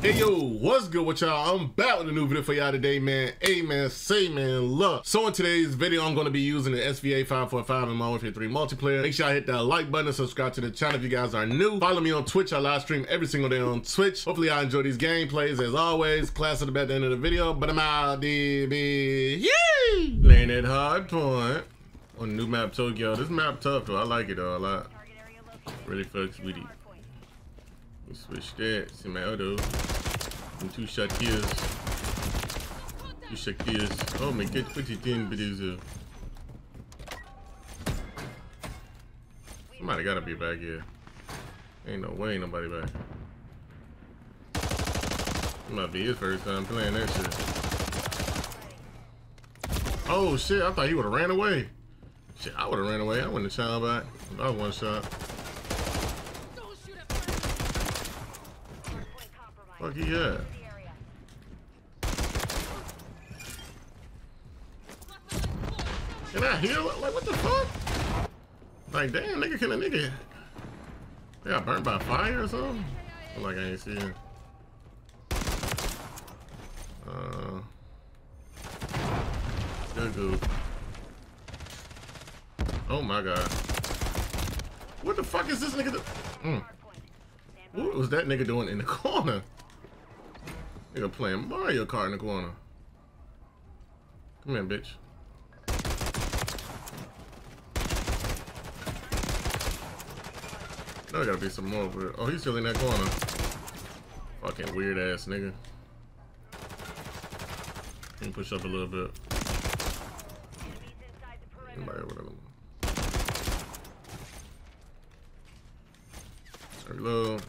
Hey yo, what's good with y'all? I'm back with a new video for y'all today, man. Hey man, say man, look. So in today's video, I'm gonna be using the SVA 545 in Modern Warfare 3 multiplayer. Make sure I hit that like button and subscribe to the channel if you guys are new. Follow me on Twitch. I live stream every single day on Twitch. Hopefully I enjoy these gameplays as always. Class at the end of the video, but I'm out, DB. Yay! Laying it hard point on new map Tokyo. This map tough though. I like it though a lot. Really fucks with it. We switch that. See my auto. And two Shakirs. Two Shakirs. Oh my god, what but is uh Somebody gotta be back here. Ain't no way nobody back. It might be his first time playing that shit. Oh shit, I thought he would've ran away. Shit, I would've ran away. I wouldn't have shot back. I one shot. Fuck he at? Can I heal? Like, what the fuck? Like, damn, nigga, can a nigga... They got burnt by fire or something? Like I ain't see it. Uh... Good goop. Oh my god. What the fuck is this nigga do? Mm. What was that nigga doing in the corner? Nigga playing Mario Kart in the corner. Come here, bitch. There gotta be some more over. Oh, he's still in that corner. Fucking weird ass nigga. Can you push up a little bit? Anybody over there? Reload.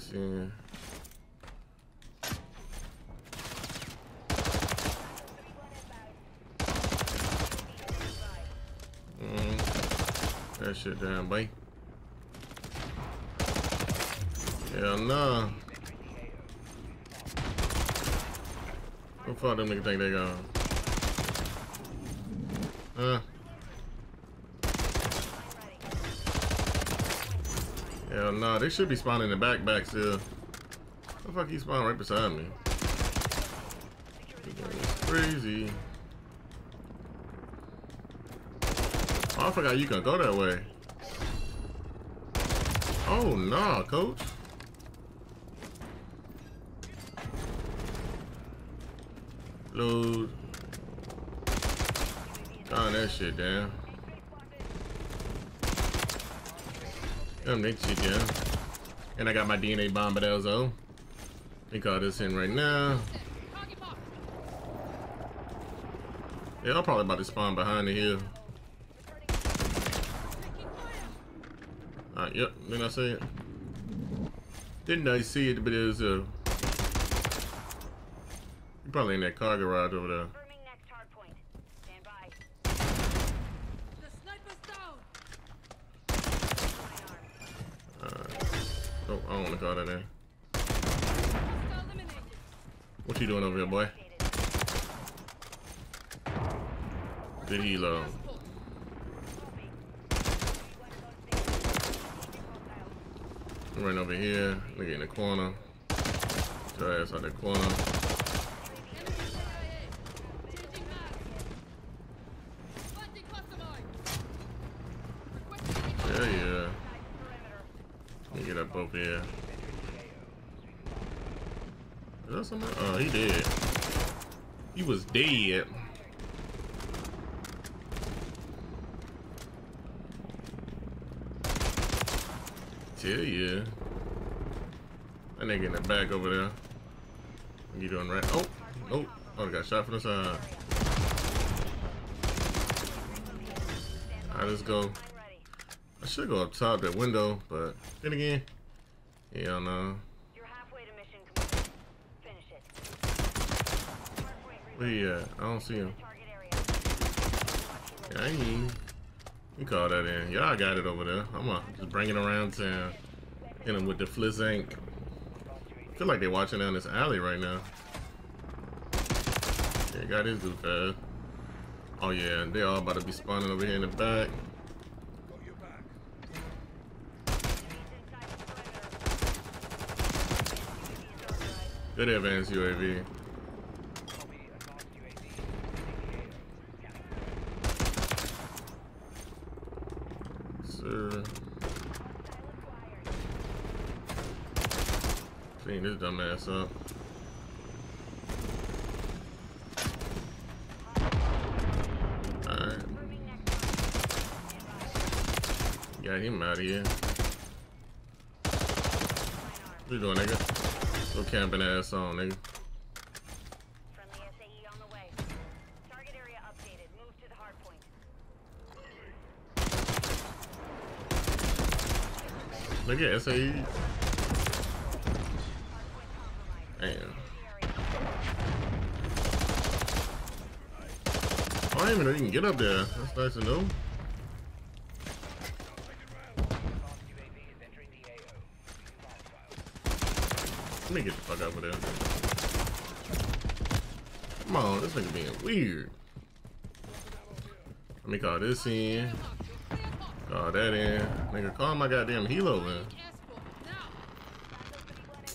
This in. Mm, that shit down, boy. Hell nah. What fuck them niggas think they gone? Huh? Hell no, nah, they should be spawning in the back back still. The fuck he spawned right beside me? crazy. Oh, I forgot you can go that way. Oh nah, coach. Load. Calm that shit down. Come next yeah. And I got my DNA bomb at Elzo. We call this in right now. Yeah, I'm probably about to spawn behind the hill. Alright, yep, didn't I see it? Didn't I see it, but it was, uh... You're probably in that car garage over there. Oh, I don't want to call that in. What you doing over here, boy? Good helo. Right over here. Look in the corner. Your ass out the corner. Yeah, yeah. Let me get up over here. Is that somebody? Oh, he did. He was dead. Tell ya. That nigga in the back over there. What you doing right? Oh, oh, oh, I got shot from the side. Alright, let's go. I should go up top that window, but then again, yeah, no. You're Where he at? I don't see him. Yeah, I ain't. You call that in. Y'all got it over there. I'm gonna just bring it around town. Hit him with the Flizzank. Feel like they're watching down this alley right now. Okay, got his dude fast. Oh yeah, they all about to be spawning over here in the back. Good advanced UAV. Sir. Clean this dumbass up. Alright. Got him out of here. What you doing, nigga? Go camping ass on, nigga. Look at SAE. Damn. Oh, I didn't even know you can get up there. That's nice to know. Let me get the fuck out of there. Come on, this nigga being weird. Let me call this in. Call that in. Nigga, call my goddamn helo in.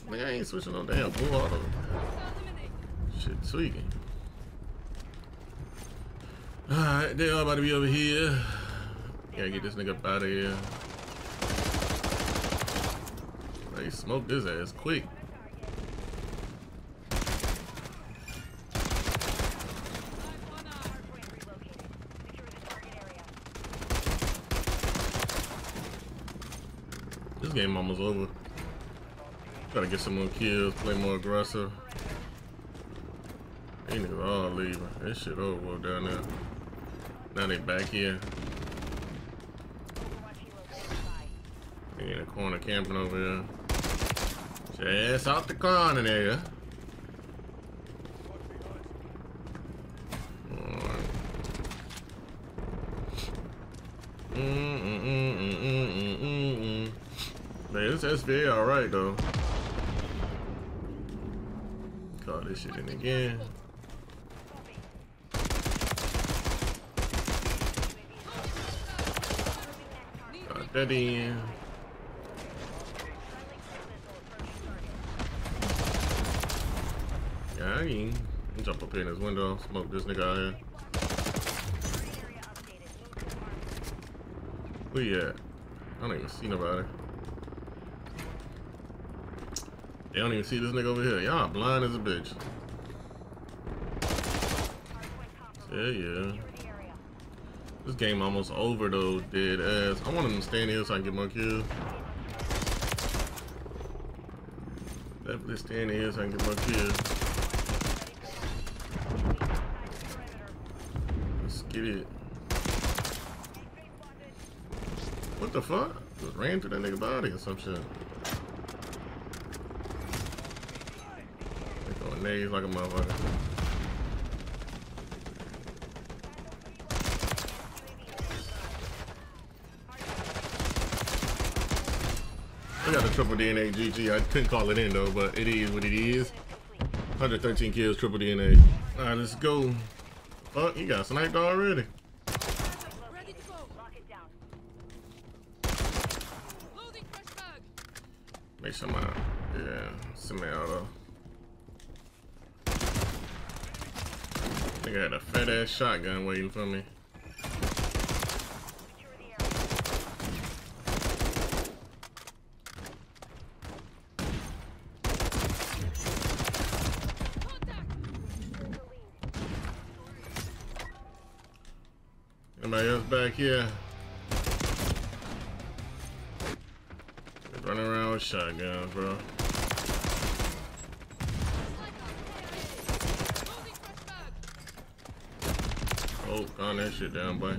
Nigga, I ain't switching no damn blue auto. Shit tweaking. Alright, they all about to be over here. Gotta get this nigga out of here. They smoked his ass quick. Almost over. Gotta get some more kills, play more aggressive. These niggas all leaving. This shit over down there. Now they back here. They in the corner camping over here. Just out the corner there. Alright. Mm, mm, mm, mm, mm, mm, mm, mm. SVA alright though. Call this shit in again. Got that in. Yeah, I jump up in this window, smoke this nigga out here. Where you at? I don't even see nobody. They don't even see this nigga over here. Y'all blind as a bitch. Yeah, yeah. This game almost over though, dead ass. I want him to stand here so I can get my kill. Definitely stand here so I can get my kill. Let's get it. What the fuck? Just ran through that nigga body or some shit. Nades like a motherfucker. We got the triple DNA GG. I couldn't call it in though, but it is what it is. 113 kills, triple DNA. Alright, let's go. Fuck, you got sniped already. Ready to go. Lock it down. Loading fresh bag. Make some out. Yeah, Nigga had a fat ass shotgun waiting for me. Anybody else back here? Running around with shotguns, bro. Loading fresh bag. Oh, calm that shit down, boy.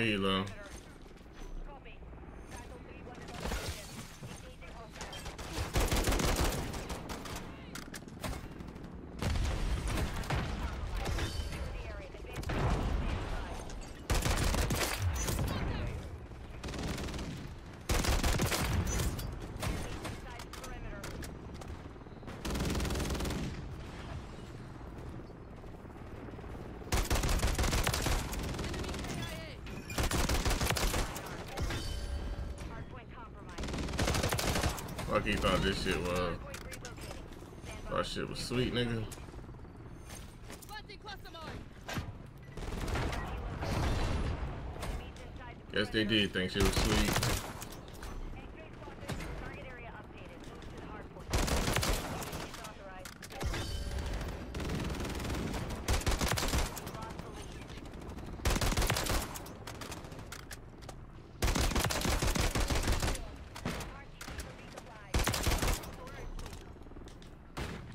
There you. Fuck he thought this shit was. That shit was sweet, nigga. Guess they did think she was sweet. X-ray spotted. Target area updated. Move to the hardpoint. Location is authorized. We lost the lead.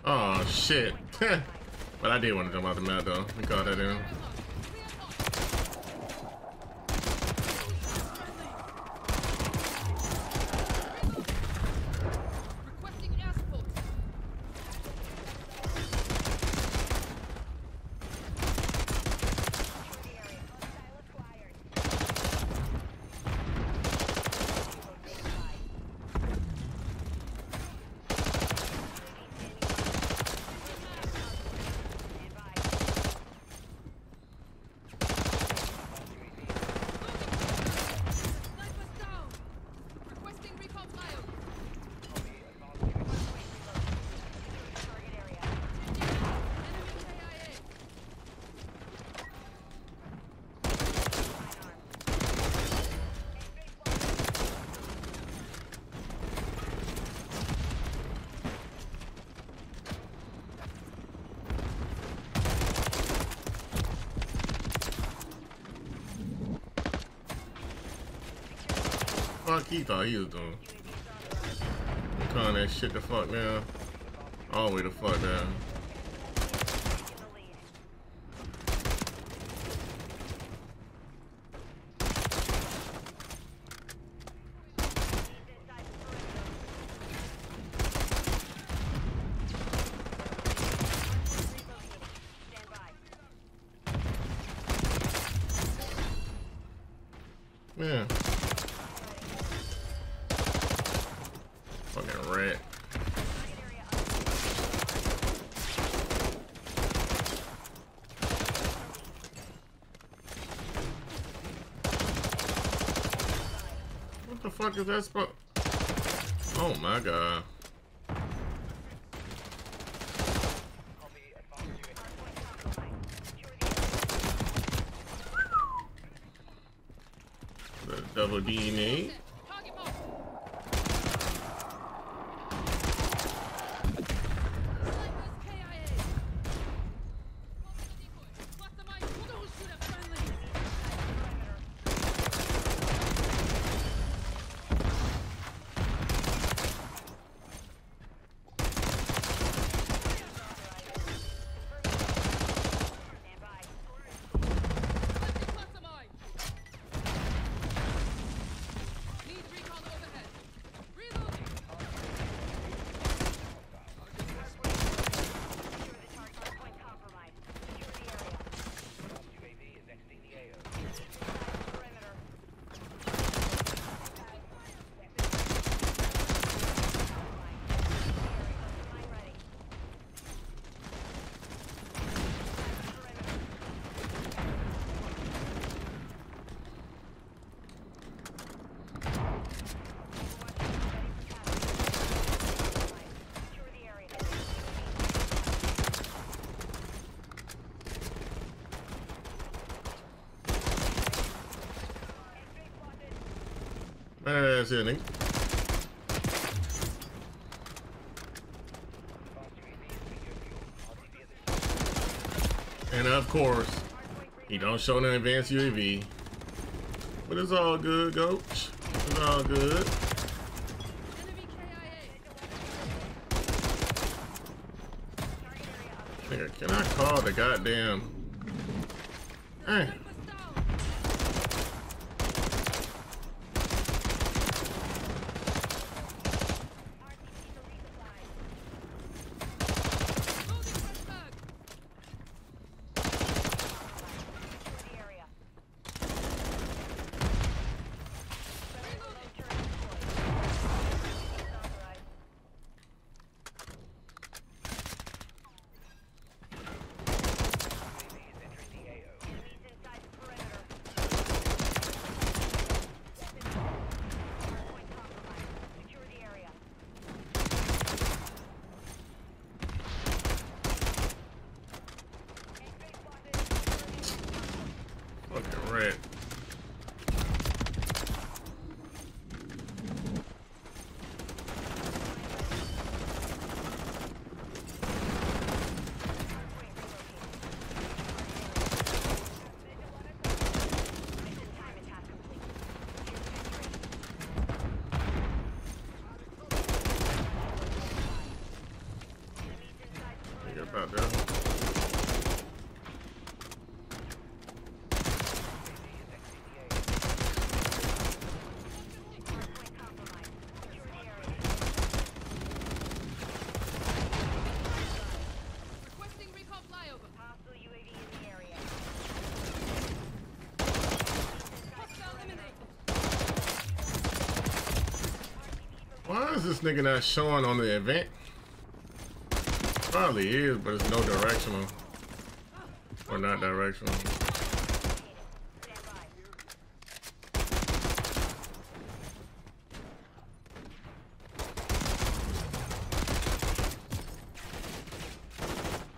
Oh shit. but I did want to jump out the map though. We caught that in. Fuck he thought he was doing. Calm that shit the fuck down. All the way the fuck down. Taking the lead. Enemies inside the perimeter. Relocating. Stand by. Man. Fucking rat. Target area updated. What the fuck is that spot? Oh my god. Double DNA. And of course, he don't show no advanced UAV. But it's all good, coach. It's all good. Can I call the goddamn... Hey, is this nigga not showing on the event? Probably is, but it's no directional. Or not directional.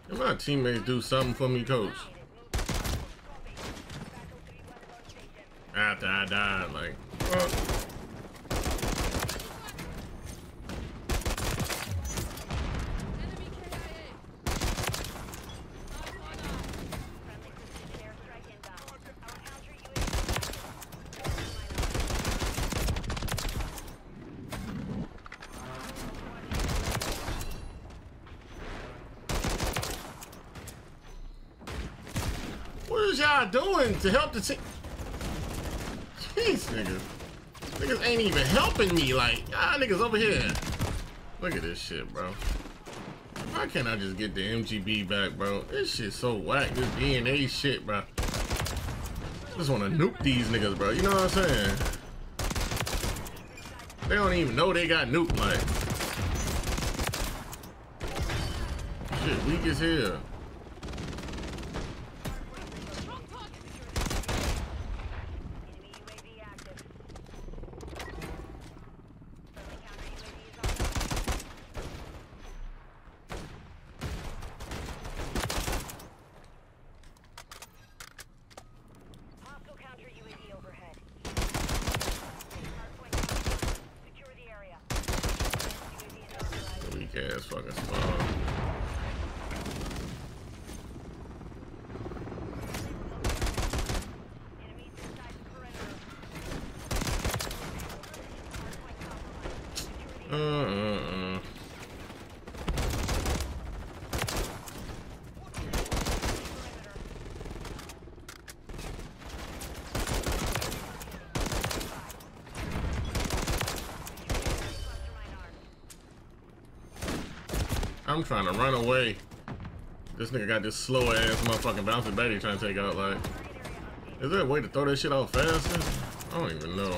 Can my teammates do something for me, coach? After I died, like, fuck. What is y'all doing to help the team? Jeez, niggas. Niggas ain't even helping me. Like, y'all niggas over here. Look at this shit, bro. Why can't I just get the MGB back, bro? This shit so whack. This DNA shit, bro. Just want to nuke these niggas, bro. You know what I'm saying? They don't even know they got nuked, like. Shit, weak as hell. Strong target. Enemy UAV active. Friendly counter UAV is on. Hostile counter UAV overhead. Hardpoint down. Secure the area. UAV is authorized. Weak ass fucking spawn. Enemies inside the perimeter. Hardpoint compromised. Secure the Uh, uh, uh. I'm trying to run away. This nigga got this slow ass motherfucking bouncing Betty trying to take out like. Is there a way to throw that shit out faster? I don't even know.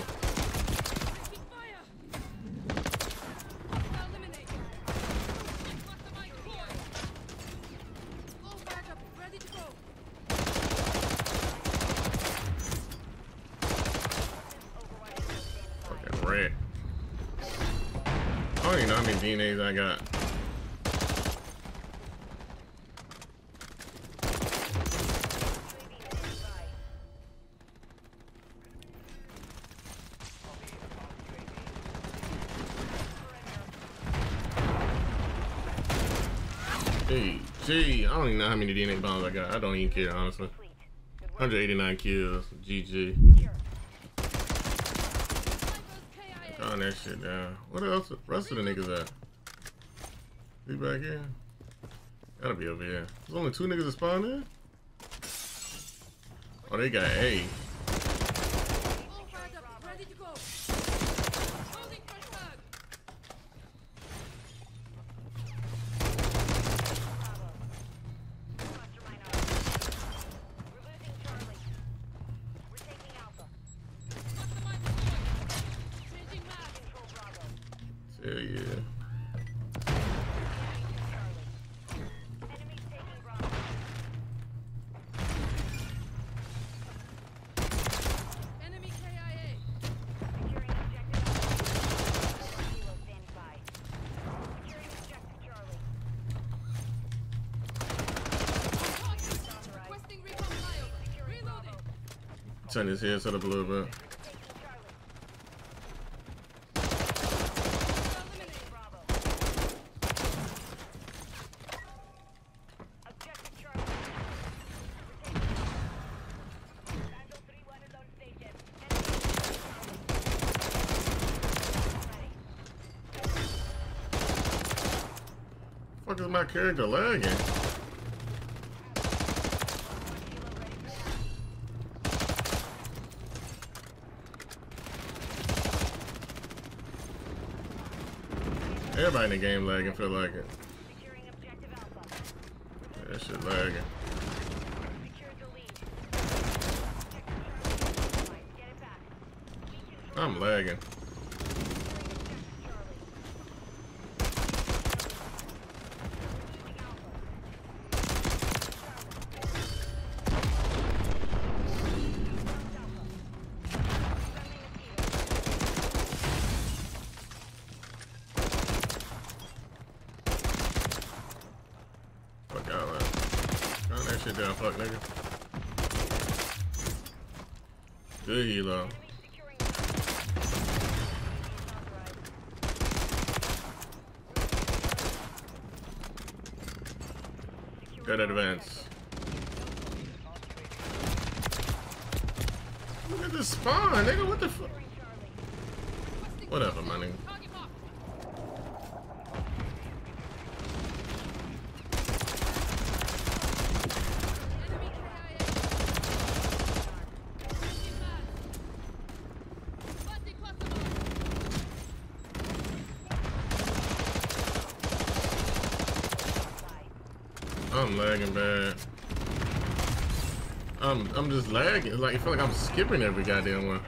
Fucking even know how many DNAs I got. Hey, gee, I don't even know how many DNA bombs I got. I don't even care, honestly. 189 kills. GG. Calm that shit down. What else? Rest of the niggas at? He back here? Gotta be over here. There's only two niggas that spawned in? Oh, they got A. yeah. Turn his head up a little bit. Fuck is my character lagging? Everybody in the game lagging, feel like it. That shit lagging. Secured the lead. Objective Charlie. Get it back. We control I'm lagging. Charlie. Now, fuck nigga. Good helo. Good advance. Look at this spawn, nigga. What the fuck? Whatever, nigga. Just lagging. Like I feel like I'm skipping every goddamn one.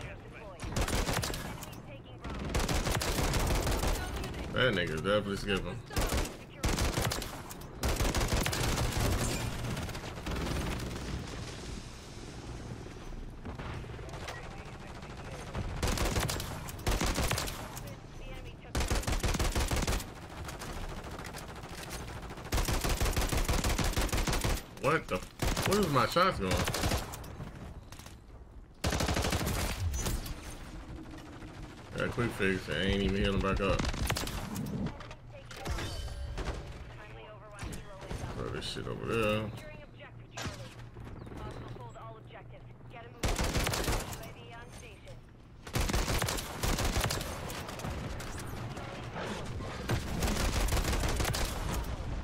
That nigga's definitely skipping. What the? Where is my shots going? Got a quick fix. I ain't even healing back up. Throw this shit over there.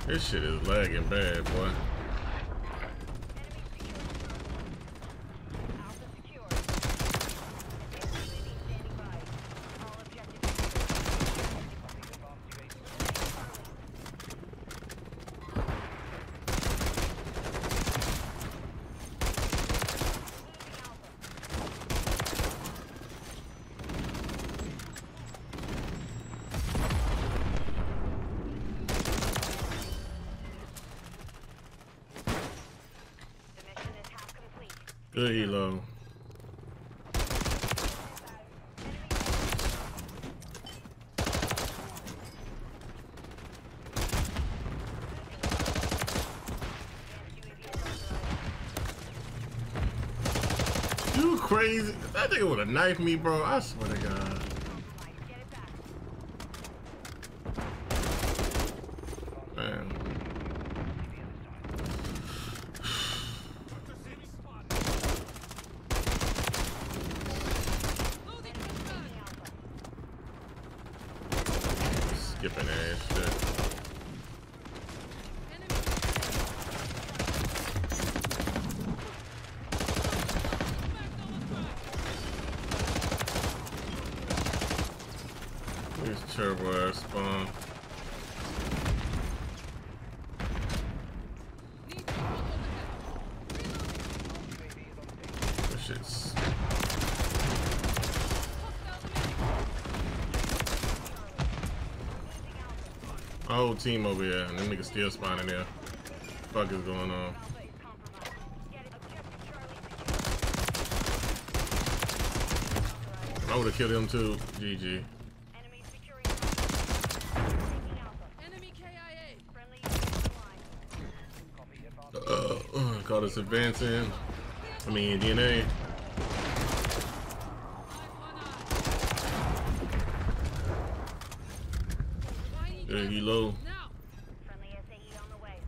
This shit is lagging bad, boy. Alpha secure. Advanced UAV standing by. All objectives The mission is half complete. Good helo. You crazy? That nigga have me, bro. I swear to God. Man. Loading gun mag. Skipping ass shit. Enemy Mag's almost cracked. These turbo ass spawn. Need to hold on the head. This shit's. My whole team over here, and them niggas still spawning there. The Fuck is going on? I would have killed him too. GG. Uh, uh, call this advancing. I mean DNA. Yeah, he low. Now. Friendly SAE on the way.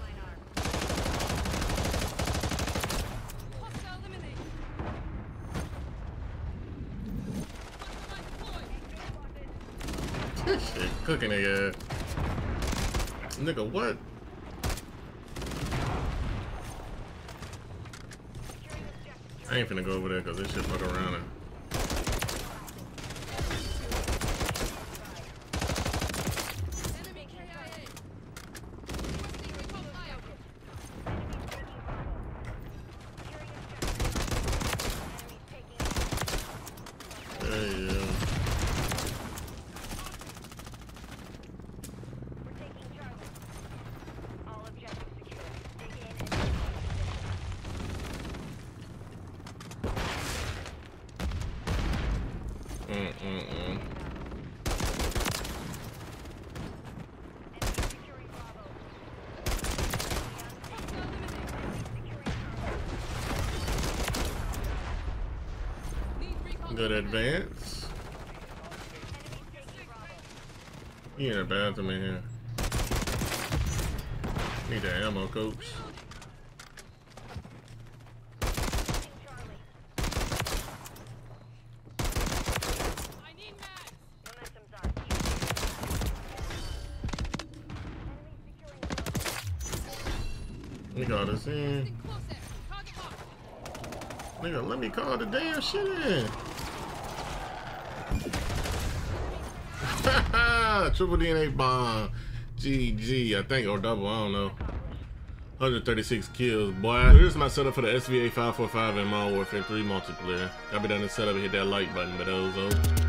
Mine arm. Hostile eliminated. Cluster mine deployed. Shit, cooking nigga. Nigga, what? I ain't finna go over there because this shit fuck around and Good advance. You in the bathroom in here. Need the ammo, coach. We got this in. Nigga, let me call the damn shit in. Triple DNA bomb. GG, I think, or double, I don't know. 136 kills, boy. Here's my setup for the SVA 545 and Modern Warfare 3 multiplayer. Y'all be done to set up and hit that like button, but those.